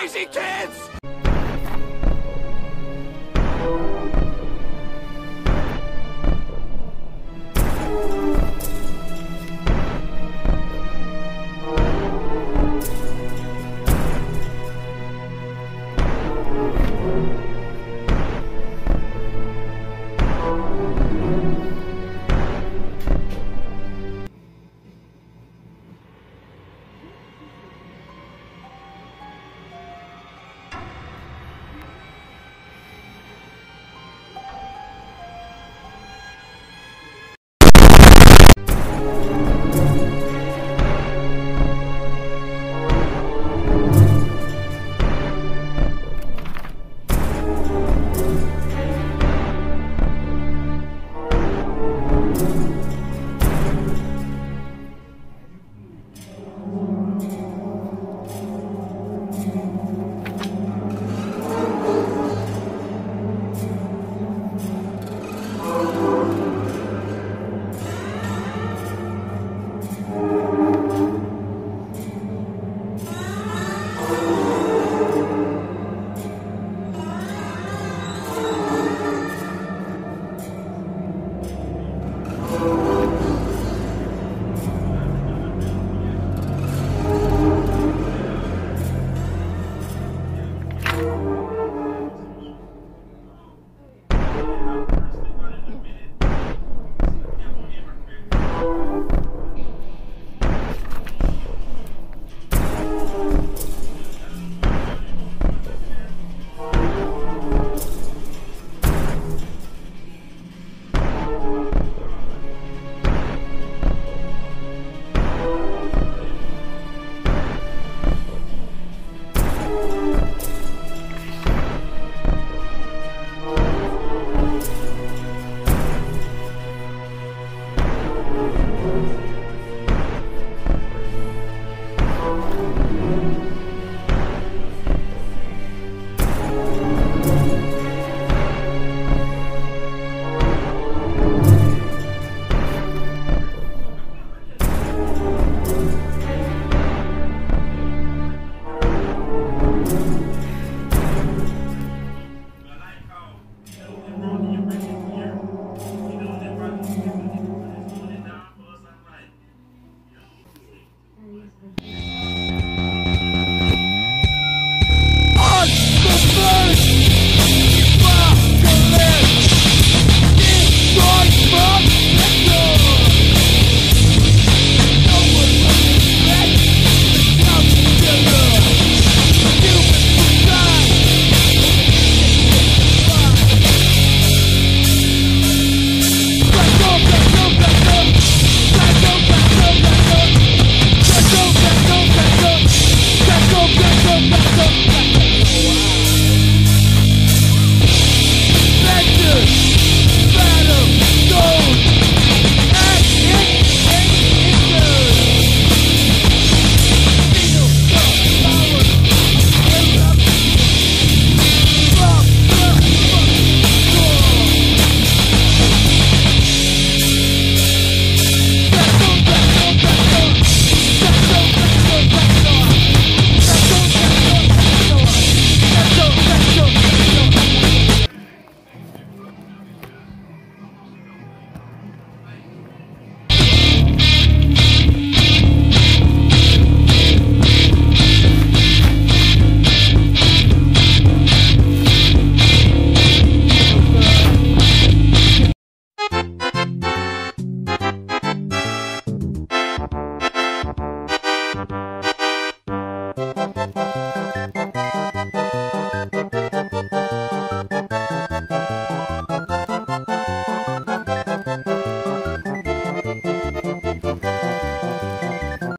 crazy kids!